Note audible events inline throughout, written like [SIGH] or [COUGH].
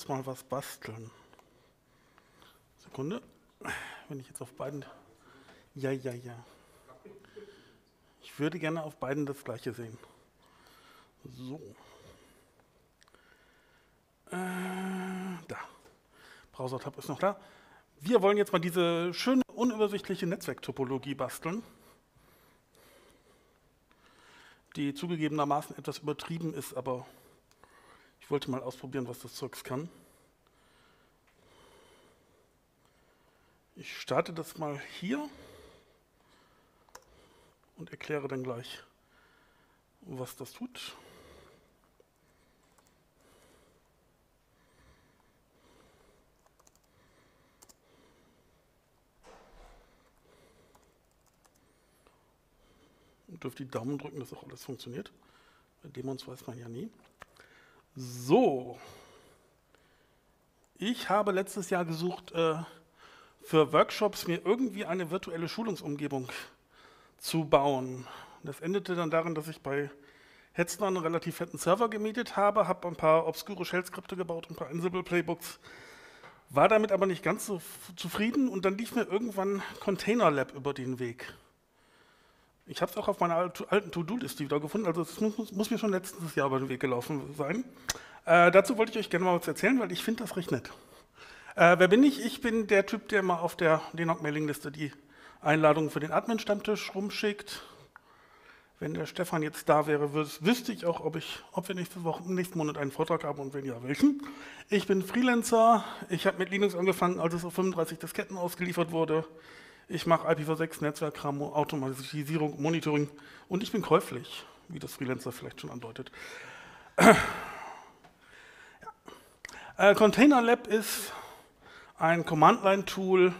Jetzt mal was basteln. Sekunde. Wenn ich jetzt auf beiden. Ja, ja, ja. Ich würde gerne auf beiden das gleiche sehen. So. Äh, da. Browser-Tab ist noch da. Wir wollen jetzt mal diese schöne, unübersichtliche Netzwerktopologie basteln, die zugegebenermaßen etwas übertrieben ist, aber ich wollte mal ausprobieren, was das Zeugs kann. Ich starte das mal hier und erkläre dann gleich, was das tut. dürft die Daumen drücken, dass auch alles funktioniert. Bei Demos weiß man ja nie. So. Ich habe letztes Jahr gesucht, äh, für Workshops mir irgendwie eine virtuelle Schulungsumgebung zu bauen. Das endete dann darin, dass ich bei Hetzner einen relativ fetten Server gemietet habe, habe ein paar obskure Shell-Skripte gebaut, ein paar Ansible-Playbooks, war damit aber nicht ganz so zufrieden und dann lief mir irgendwann Container Lab über den Weg. Ich habe es auch auf meiner alten To-Do-Liste wieder gefunden, also es muss, muss, mir schon letztes Jahr über den Weg gelaufen sein. Äh, dazu wollte ich euch gerne mal was erzählen, weil ich finde das recht nett. Äh, wer bin ich? Ich bin der Typ, der mal auf der DNOC-Mailing-Liste die Einladung für den Admin-Stammtisch rumschickt. Wenn der Stefan jetzt da wäre, wüsste ich auch, ob, ich, ob wir nächste Woche, nächsten Monat einen Vortrag haben und wenn ja, welchen. Ich bin Freelancer. Ich habe mit Linux angefangen, als es auf 35 Disketten ausgeliefert wurde. Ich mache IPv6, Netzwerkkram, Automatisierung, Monitoring und ich bin käuflich, wie das Freelancer vielleicht schon andeutet. Ja. Äh, Container Lab ist ein Command-Line-Tool,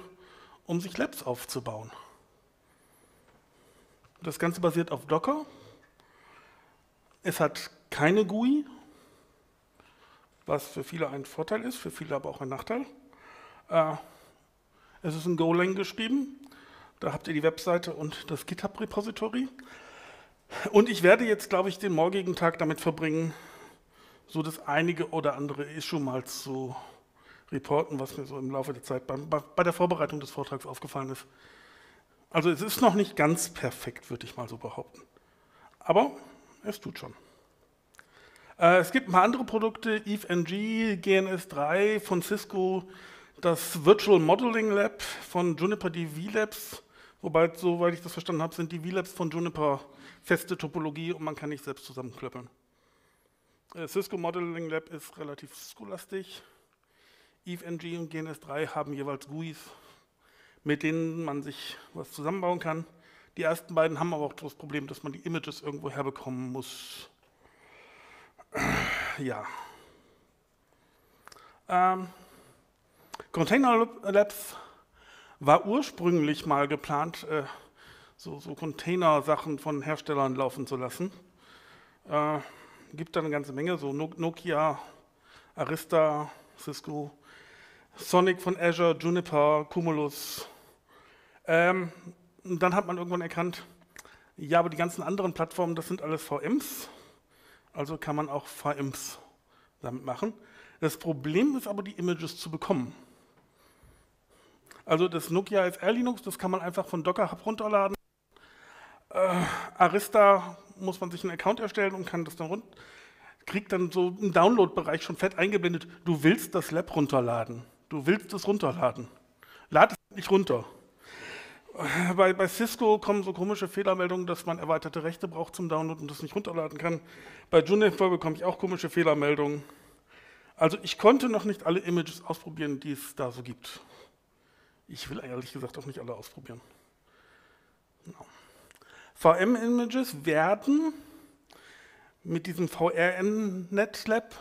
um sich Labs aufzubauen. Das Ganze basiert auf Docker. Es hat keine GUI, was für viele ein Vorteil ist, für viele aber auch ein Nachteil. Äh, es ist in Golang geschrieben. Da habt ihr die Webseite und das GitHub-Repository. Und ich werde jetzt, glaube ich, den morgigen Tag damit verbringen, so das einige oder andere Issue mal zu reporten, was mir so im Laufe der Zeit beim, bei der Vorbereitung des Vortrags aufgefallen ist. Also es ist noch nicht ganz perfekt, würde ich mal so behaupten. Aber es tut schon. Äh, es gibt ein paar andere Produkte, EveNG, GNS3 von Cisco, das Virtual Modeling Lab von Juniper DV Labs, wobei, soweit ich das verstanden habe, sind die V-Labs von Juniper feste Topologie und man kann nicht selbst zusammenklöppeln. Äh, Cisco Modeling Lab ist relativ Cisco-lastig. EveNG und GNS3 haben jeweils GUIs, mit denen man sich was zusammenbauen kann. Die ersten beiden haben aber auch das Problem, dass man die Images irgendwo herbekommen muss. [CLEARS THROAT] Ja. Ähm, Container Labs war ursprünglich mal geplant, äh, so, so Container-Sachen von Herstellern laufen zu lassen. Äh, gibt da eine ganze Menge, so Nokia, Arista, Cisco, Sonic von Azure, Juniper, Cumulus. Ähm, dann hat man irgendwann erkannt, ja, aber die ganzen anderen Plattformen, das sind alles VMs, also kann man auch VMs damit machen. Das Problem ist aber, die Images zu bekommen. Also das Nokia SR Linux, das kann man einfach von Docker Hub runterladen. Äh, Arista muss man sich einen Account erstellen und kann das dann runter, kriegt dann so einen Download-Bereich schon fett eingeblendet. Du willst das Lab runterladen. Du willst es runterladen. Lad es nicht runter. Bei, bei, Cisco kommen so komische Fehlermeldungen, dass man erweiterte Rechte braucht zum Download und das nicht runterladen kann. Bei Juniper bekomme ich auch komische Fehlermeldungen. Also ich konnte noch nicht alle Images ausprobieren, die es da so gibt. Ich will ehrlich gesagt auch nicht alle ausprobieren. No. VM-Images werden mit diesem VRN-NetLab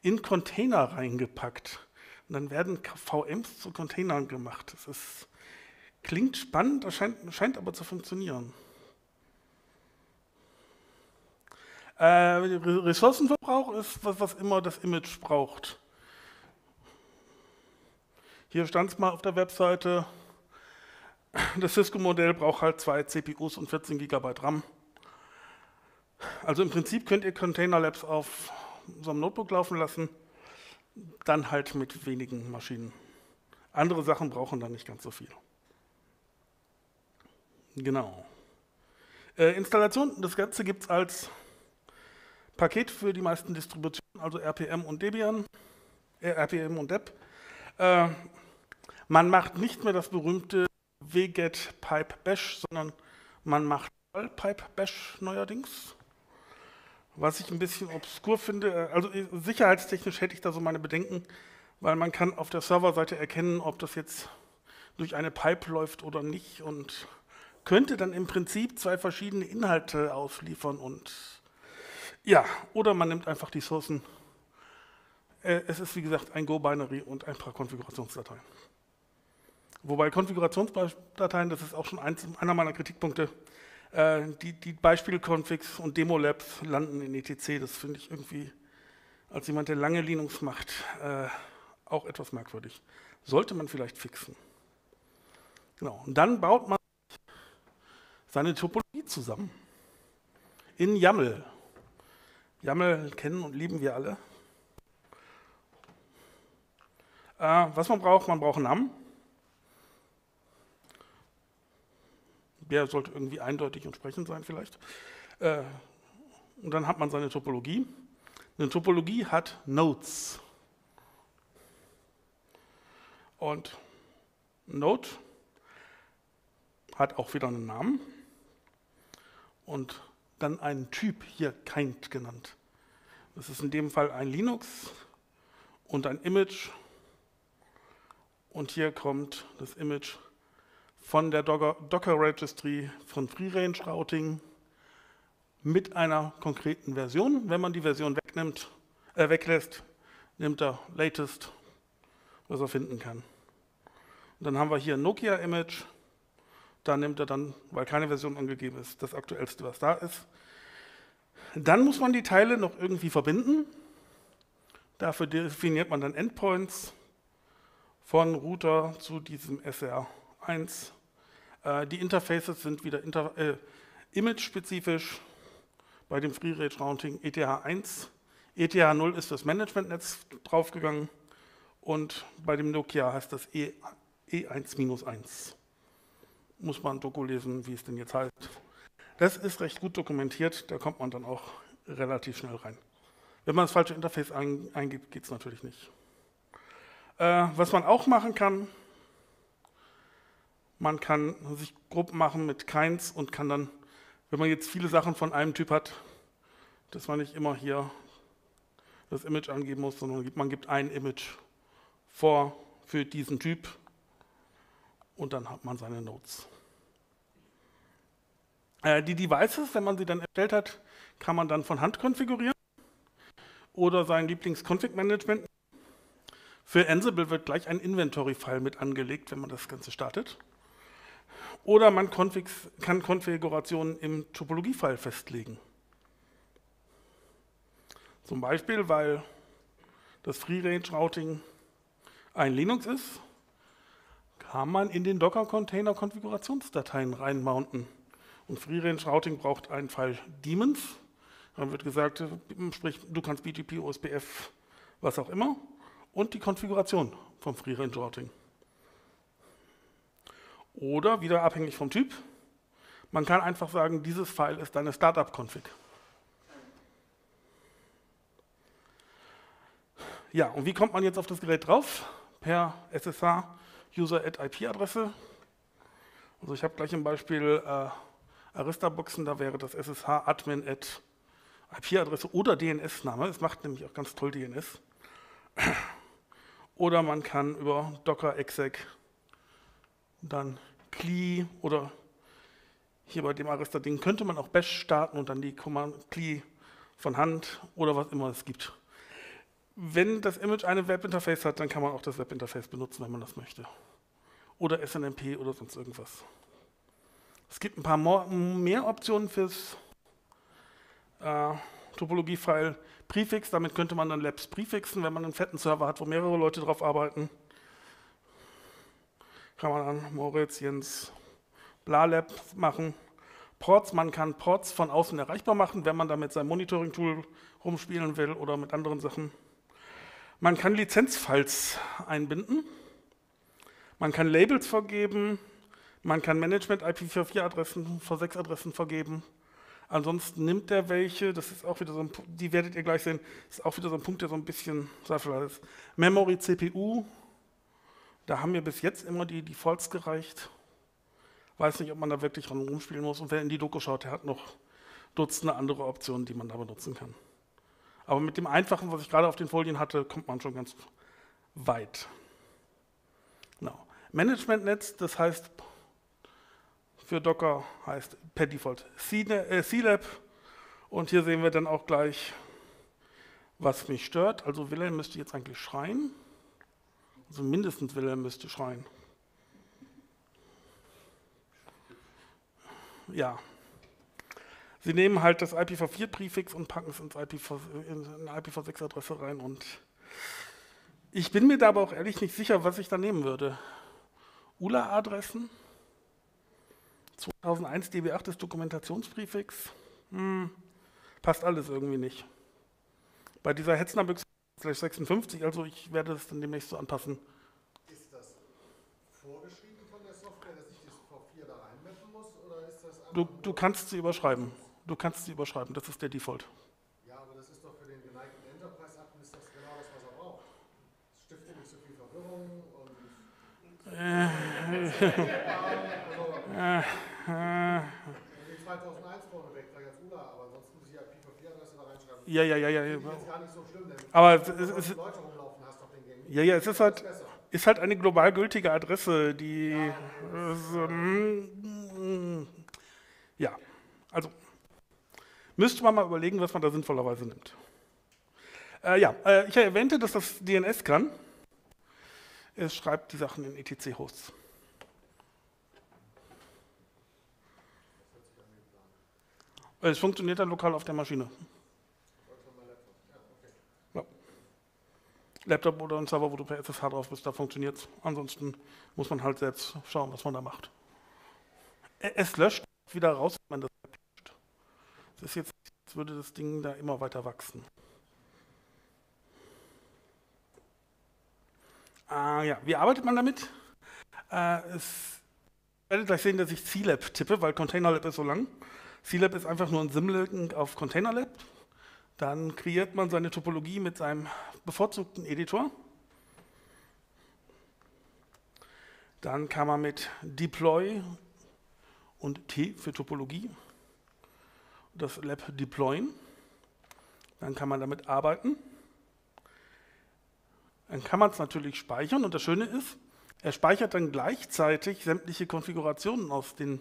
in Container reingepackt. Und dann werden VMs zu Containern gemacht. Das ist, klingt spannend, scheint, scheint aber zu funktionieren. Äh, Ressourcenverbrauch ist was, was immer das Image braucht. Hier stand es mal auf der Webseite, das Cisco-Modell braucht halt zwei CPUs und 14 GB RAM. Also im Prinzip könnt ihr Container Labs auf so einem Notebook laufen lassen, dann halt mit wenigen Maschinen. Andere Sachen brauchen dann nicht ganz so viel. Genau. Äh, Installation, das Ganze gibt es als Paket für die meisten Distributionen, also RPM und Debian, äh, RPM und Deb. Äh, man macht nicht mehr das berühmte wget pipe bash, sondern man macht pipe bash neuerdings. Was ich ein bisschen obskur finde, äh, also äh, sicherheitstechnisch hätte ich da so meine Bedenken, weil man kann auf der Serverseite erkennen, ob das jetzt durch eine Pipe läuft oder nicht und könnte dann im Prinzip zwei verschiedene Inhalte ausliefern und ja, oder man nimmt einfach die Sourcen. Äh, es ist wie gesagt ein Go-Binary und ein paar Konfigurationsdateien. Wobei Konfigurationsdateien, das ist auch schon eins, einer meiner Kritikpunkte, äh, die, die Beispiel-Configs und Demo-Labs landen in ETC. Das finde ich irgendwie, als jemand, der lange Linux macht, äh, auch etwas merkwürdig. Sollte man vielleicht fixen. Genau. Und dann baut man seine Topologie zusammen. In YAML. YAML kennen und lieben wir alle. Äh, was man braucht, man braucht einen Namen. Der sollte irgendwie eindeutig und sprechend sein vielleicht. Äh, und dann hat man seine Topologie. Eine Topologie hat Nodes. Und Node hat auch wieder einen Namen und dann einen Typ, hier Kind genannt. Das ist in dem Fall ein Linux und ein Image. Und hier kommt das Image von der Docker, Registry von Free Range Routing mit einer konkreten Version. Wenn man die Version wegnimmt, äh, weglässt, nimmt er Latest, was er finden kann. Und dann haben wir hier ein Nokia-Image. Da nimmt er dann, weil keine Version angegeben ist, das aktuellste, was da ist. Dann muss man die Teile noch irgendwie verbinden. Dafür definiert man dann Endpoints von Router zu diesem SR1 äh, die Interfaces sind wieder inter, äh, image-spezifisch. Bei dem Free Range Routing ETH1. ETH0 ist das Managementnetz draufgegangen und bei dem Nokia heißt das e, E1-1. Muss man Doku lesen, wie es denn jetzt heißt. Das ist recht gut dokumentiert, da kommt man dann auch relativ schnell rein. Wenn man das falsche Interface eingibt, geht es natürlich nicht. Äh, was man auch machen kann, man kann sich Gruppen machen mit keins und kann dann, wenn man jetzt viele Sachen von einem Typ hat, dass man nicht immer hier das Image angeben muss, sondern man gibt ein Image vor für diesen Typ und dann hat man seine Nodes. Äh, die Devices, wenn man sie dann erstellt hat, kann man dann von Hand konfigurieren oder sein Lieblings-Config-Management. Für Ansible wird gleich ein Inventory-File mit angelegt, wenn man das Ganze startet. Oder man kann Konfigurationen im Topologie-File festlegen. Zum Beispiel, weil das Free-Range-Routing ein Linux ist, kann man in den Docker-Container Konfigurationsdateien reinmounten. Und Free-Range-Routing braucht einen Fall Daemons. Dann wird gesagt, sprich, du kannst BGP, OSPF, was auch immer. Und die Konfiguration vom Free-Range-Routing. Oder wieder abhängig vom Typ. Man kann einfach sagen, dieses File ist deine Startup-Config. Ja, und wie kommt man jetzt auf das Gerät drauf? Per SSH User at IP-Adresse. Also ich habe gleich ein Beispiel äh, Arista-Boxen, da wäre das SSH Admin at IP-Adresse oder DNS-Name. Es macht nämlich auch ganz toll DNS. Oder man kann über Docker exec dann CLI oder hier bei dem Arista-Ding könnte man auch Bash starten und dann die Command CLI von Hand oder was immer es gibt. Wenn das Image eine Webinterface hat, dann kann man auch das Webinterface benutzen, wenn man das möchte. Oder SNMP oder sonst irgendwas. Es gibt ein paar mehr Optionen fürs äh, Topologie-File. Prefix, damit könnte man dann Labs prefixen, wenn man einen fetten Server hat, wo mehrere Leute drauf arbeiten kann man dann Moritz, Jens, Blalab machen. Ports, man kann Ports von außen erreichbar machen, wenn man da mit seinem Monitoring-Tool rumspielen will oder mit anderen Sachen. Man kann Lizenzfiles einbinden. Man kann Labels vergeben. Man kann Management IPv4-Adressen, V6-Adressen vergeben. Ansonsten nimmt er welche, das ist auch wieder so ein die werdet ihr gleich sehen, ist auch wieder so ein Punkt, der so ein bisschen zweifelhaft ist. Memory CPU, da haben mir bis jetzt immer die Defaults gereicht. Weiß nicht, ob man da wirklich dran rumspielen muss. Und wer in die Doku schaut, der hat noch Dutzende andere Optionen, die man da benutzen kann. Aber mit dem Einfachen, was ich gerade auf den Folien hatte, kommt man schon ganz weit. Genau. Managementnetz, das heißt für Docker heißt per Default CLab. Äh, Und hier sehen wir dann auch gleich, was mich stört. Also Wilhelm müsste jetzt eigentlich schreien. Also mindestens Wilhelm müsste schreien. Ja. Sie nehmen halt das IPv4-Präfix und packen es ins IPv, in eine IPv6-Adresse rein. Und ich bin mir da aber auch ehrlich nicht sicher, was ich da nehmen würde. ULA-Adressen? 2001 DB8 ist Dokumentationspräfix. Hm, passt alles irgendwie nicht. Bei dieser Hetzner-Büchse 56, also ich werde es dann demnächst so anpassen. Ist das vorgeschrieben von der Software, dass ich das V4 da reinmappen muss? Oder ist das du, du kannst sie überschreiben. Du kannst sie überschreiben, das ist der Default. Ja, aber das ist doch für den geneigten Enterprise-Admin ist das genau das, was er braucht. Es stiftet nicht so viel Verwirrung und... Äh. äh, 2001 [LAUGHS] vorneweg, vielleicht als ULA, aber ansonsten muss ich ja IP4-Adresse Ja, ja, ja, ja. Nicht so schlimm, Aber es, es, ja, ja, es ist halt, ist halt eine global gültige Adresse, die. ist, ähm, ja, also müsste man mal überlegen, was man da sinnvollerweise nimmt. Äh, ja, äh, ich erwähnte, dass das DNS kann. Es schreibt die Sachen in etc-Hosts. Es funktioniert dann lokal auf der Maschine. Laptop oder ein Server, wo du per SSH drauf bist, da funktioniert es. Ansonsten muss man halt selbst schauen, was man da macht. Es löscht wieder raus, wenn man das löscht. Es ist jetzt, als würde das Ding da immer weiter wachsen. Ah, ja, wie arbeitet man damit? Äh, es, ich werde gleich sehen, dass ich CLab tippe, weil ContainerLab ist so lang. CLab ist einfach nur ein Symlink auf ContainerLab. Dann kreiert man seine Topologie mit seinem bevorzugten Editor. Dann kann man mit Deploy und T für Topologie das Lab deployen. Dann kann man damit arbeiten. Dann kann man es natürlich speichern und das Schöne ist, er speichert dann gleichzeitig sämtliche Konfigurationen aus den,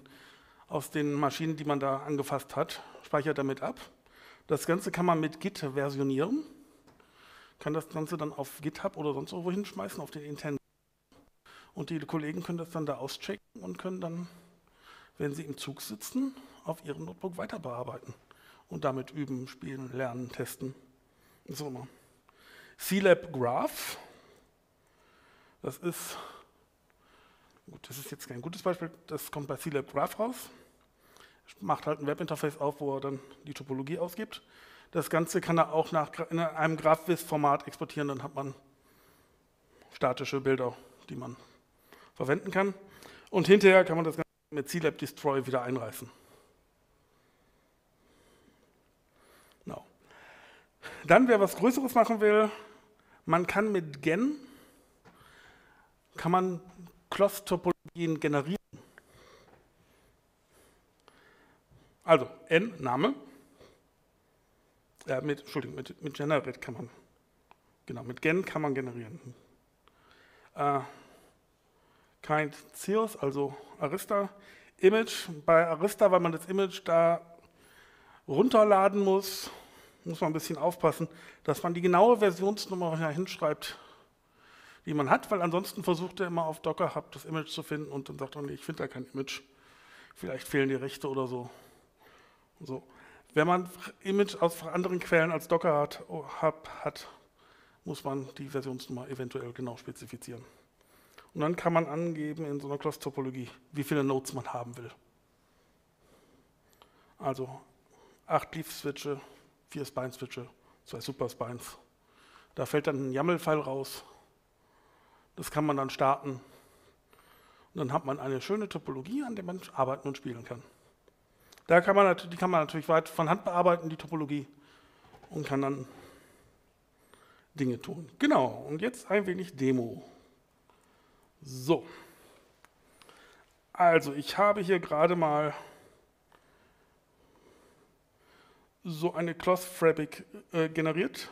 aus den Maschinen, die man da angefasst hat, speichert damit ab. Das Ganze kann man mit Git versionieren, kann das Ganze dann auf GitHub oder sonst irgendwo hinschmeißen, auf den internen. Und die Kollegen können das dann da auschecken und können dann, wenn sie im Zug sitzen, auf ihrem Notebook weiter bearbeiten und damit üben, spielen, lernen, testen. So mal. CLab Graph. Das ist, gut, das ist jetzt kein gutes Beispiel, das kommt bei CLab Graph raus. Macht halt ein Webinterface auf, wo er dann die Topologie ausgibt. Das Ganze kann er auch nach, in einem GraphViz-Format exportieren, dann hat man statische Bilder, die man verwenden kann. Und hinterher kann man das Ganze mit CLab Destroy wieder einreißen. No. Dann, wer was Größeres machen will, man kann mit Gen kann man Cloth-Topologien generieren. Also n Name, äh, mit, Entschuldigung, mit, mit Generate kann man, genau, mit Gen kann man generieren. Äh, kein Zeus, also Arista. Image, bei Arista, weil man das Image da runterladen muss, muss man ein bisschen aufpassen, dass man die genaue Versionsnummer hinschreibt, die man hat, weil ansonsten versucht er immer auf Docker Hub das Image zu finden und dann sagt er, nee, ich finde da kein Image. Vielleicht fehlen die Rechte oder so. So. Wenn man Image aus anderen Quellen als Docker hat, Hub hat, muss man die Versionsnummer eventuell genau spezifizieren. Und dann kann man angeben in so einer Cross-Topologie, wie viele Nodes man haben will. Also acht Leaf-Switche, vier Spine-Switche, zwei Super-Spines. Da fällt dann ein YAML-File raus. Das kann man dann starten. Und dann hat man eine schöne Topologie, an der man arbeiten und spielen kann. Da kann man, die kann man natürlich weit von Hand bearbeiten, die Topologie, und kann dann Dinge tun. Genau, und jetzt ein wenig Demo. So. Also, ich habe hier gerade mal so eine Cloth Fabric äh, generiert.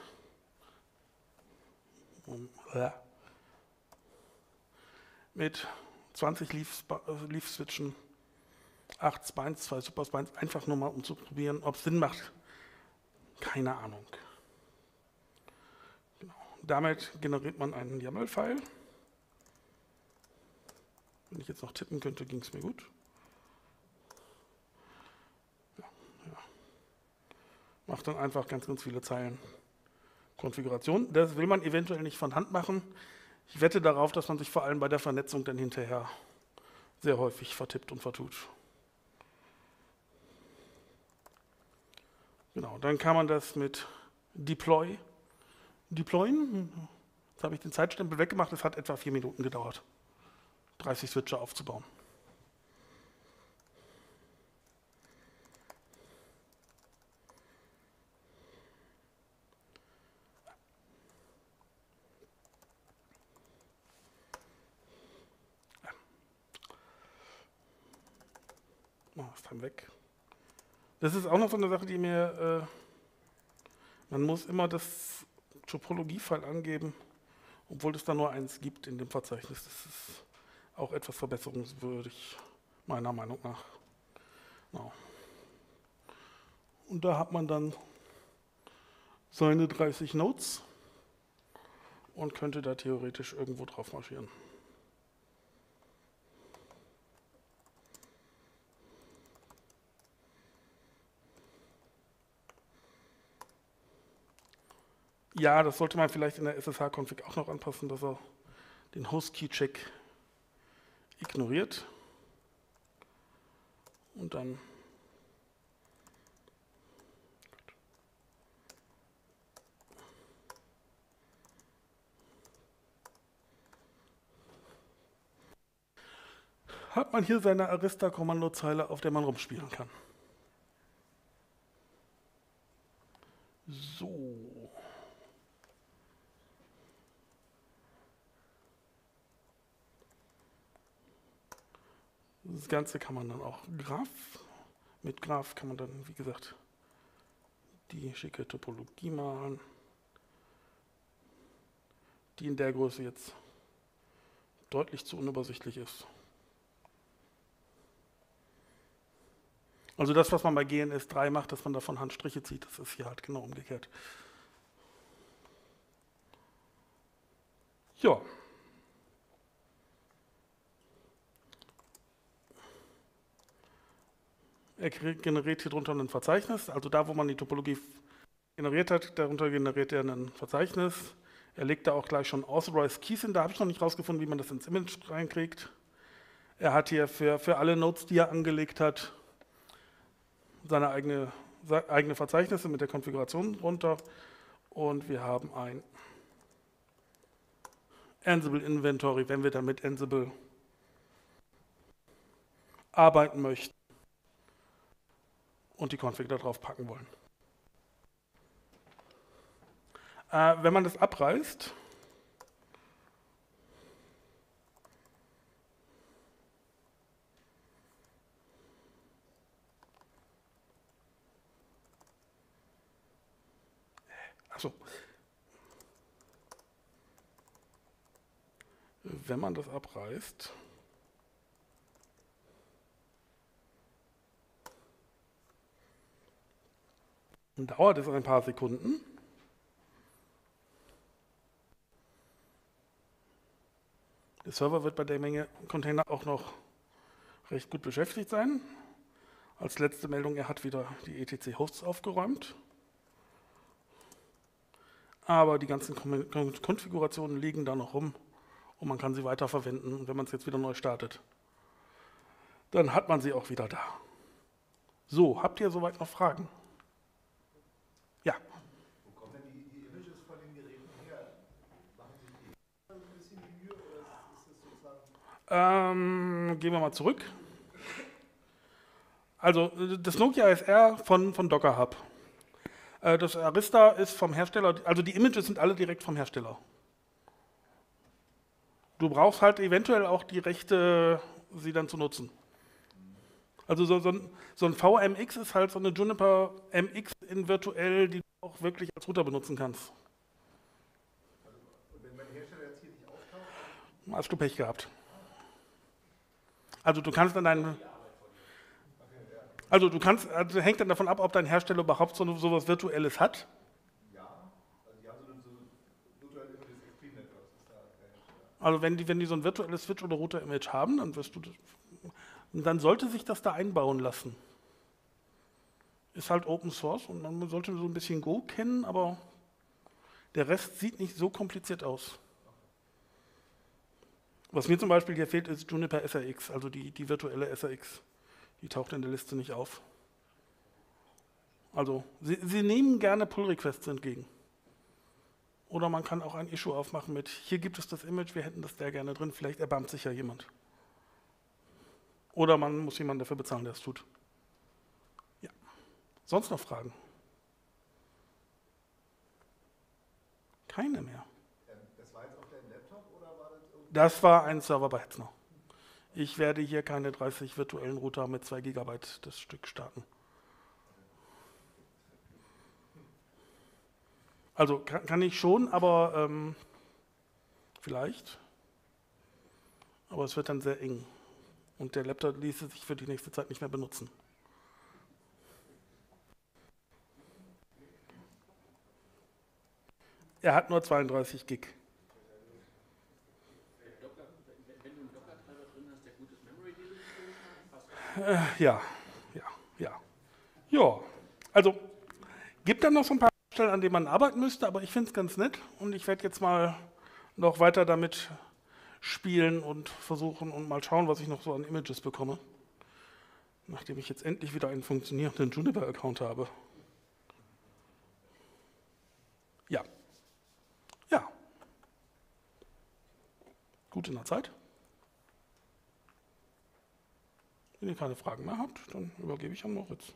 Äh, mit 20 Leaf-Switchen, Leaf 8 Spines, 2 Super Spines, einfach nur mal um zu probieren, ob es Sinn macht. Keine Ahnung. Genau. Damit generiert man einen YAML-File. Wenn ich jetzt noch tippen könnte, ging es mir gut. Ja, ja. Macht dann einfach ganz, ganz viele Zeilen Konfiguration. Das will man eventuell nicht von Hand machen. Ich wette darauf, dass man sich vor allem bei der Vernetzung dann hinterher sehr häufig vertippt und vertut. Genau, dann kann man das mit Deploy deployen. Jetzt habe ich den Zeitstempel weggemacht, es hat etwa vier Minuten gedauert, 30 Switcher aufzubauen. Oh, ist dann weg. Das ist auch noch so eine Sache, die mir, äh, man muss immer das Topologie-File angeben, obwohl es da nur eins gibt in dem Verzeichnis. Das ist auch etwas verbesserungswürdig, meiner Meinung nach. Genau. Und da hat man dann seine 30 Nodes und könnte da theoretisch irgendwo drauf marschieren. Ja, das sollte man vielleicht in der SSH-Config auch noch anpassen, dass er den Host-Key-Check ignoriert. Und dann hat man hier seine Arista-Kommandozeile, auf der man rumspielen kann. So. Das Ganze kann man dann auch Graph, mit Graph kann man dann, wie gesagt, die schicke Topologie malen, die in der Größe jetzt deutlich zu unübersichtlich ist. Also das, was man bei GNS3 macht, dass man davon Handstriche zieht, das ist hier halt genau umgekehrt. Ja. Er generiert hier drunter ein Verzeichnis, also da, wo man die Topologie generiert hat, darunter generiert er ein Verzeichnis. Er legt da auch gleich schon Authorized Keys hin, da habe ich noch nicht rausgefunden, wie man das ins Image reinkriegt. Er hat hier für, für alle Nodes, die er angelegt hat, seine eigene, eigene Verzeichnisse mit der Konfiguration drunter und wir haben ein Ansible Inventory, wenn wir dann mit Ansible arbeiten möchten und die Config da drauf packen wollen. Äh, wenn man das abreißt, Achso. Wenn man das abreißt, Dann dauert es ein paar Sekunden. Der Server wird bei der Menge Container auch noch recht gut beschäftigt sein. Als letzte Meldung, er hat wieder die etc-Hosts aufgeräumt. Aber die ganzen Konfigurationen liegen da noch rum und man kann sie weiterverwenden. Und wenn man es jetzt wieder neu startet, dann hat man sie auch wieder da. So, habt ihr soweit noch Fragen? Ja. Wo kommen denn die, die Images von den Geräten her? Machen sich die ein bisschen die Mühe oder ist es sozusagen. Ähm, gehen wir mal zurück. Also das Nokia SR von, von Docker Hub. Äh, das Arista ist vom Hersteller, also die Images sind alle direkt vom Hersteller. Du brauchst halt eventuell auch die Rechte, sie dann zu nutzen. Also so, so, ein, so ein VMX ist halt so eine Juniper MX in virtuell, die du auch wirklich als Router benutzen kannst. Und wenn mein Hersteller jetzt hier nicht auftaucht, Hast du Pech gehabt. Also du kannst dann deinen. Also du kannst, also hängt dann davon ab, ob dein Hersteller überhaupt so sowas Virtuelles hat. Also. Also wenn die, wenn die so ein virtuelles Switch oder Router-Image haben, dann wirst du das, dann sollte sich das da einbauen lassen. Ist halt Open Source und man sollte so ein bisschen Go kennen, aber der Rest sieht nicht so kompliziert aus. Was mir zum Beispiel hier fehlt, ist Juniper SRX, also die, die virtuelle SRX. Die taucht in der Liste nicht auf. Also, sie, sie nehmen gerne Pull-Requests entgegen. Oder man kann auch ein Issue aufmachen mit, hier gibt es das Image, wir hätten das sehr gerne drin, vielleicht erbarmt sich ja jemand. Oder man muss jemanden dafür bezahlen, der es tut. Ja. Sonst noch Fragen? Keine mehr. Ähm, das war jetzt auf deinem Laptop oder war das irgendwie. Das war ein Server bei Hetzner. Ich werde hier keine 30 virtuellen Router mit 2 GB das Stück starten. Also kann, ich schon, aber ähm, vielleicht. Aber es wird dann sehr eng. Und der Laptop ließe sich für die nächste Zeit nicht mehr benutzen. Er hat nur 32 Gig. Äh, ja, ja, ja. Ja, also gibt dann noch so ein paar Stellen, an denen man arbeiten müsste, aber ich finde es ganz nett und ich werde jetzt mal noch weiter damit spielen und versuchen und mal schauen, was ich noch so an Images bekomme. Nachdem ich jetzt endlich wieder einen funktionierenden Juniper-Account habe. Ja. Ja. Gut in der Zeit. Wenn ihr keine Fragen mehr habt, dann übergebe ich an Moritz.